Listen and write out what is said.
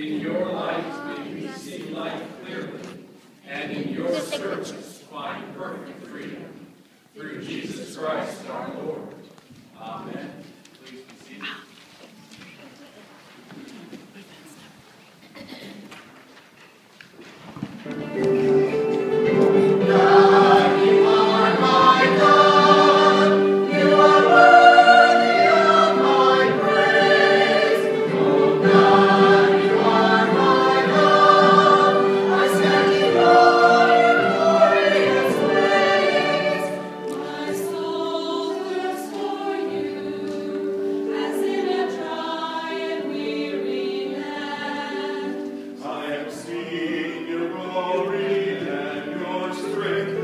In your light may we see life clearly, and in your service find perfect freedom. Through Jesus Christ our Lord.